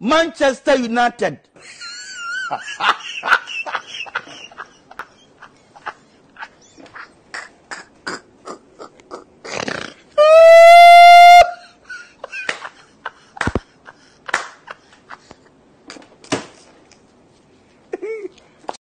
Manchester United.